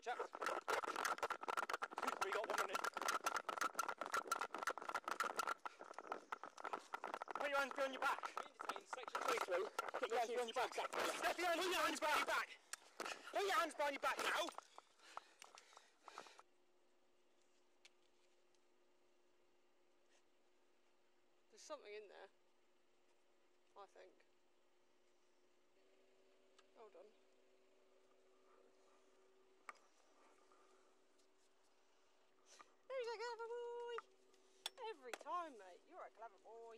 chaps. we got one minute. Put your hands behind your back. Section 23. Put your hands behind your back. Step your hands behind your back. Put your hands behind your back now. There's something in there. I think. 11, oh,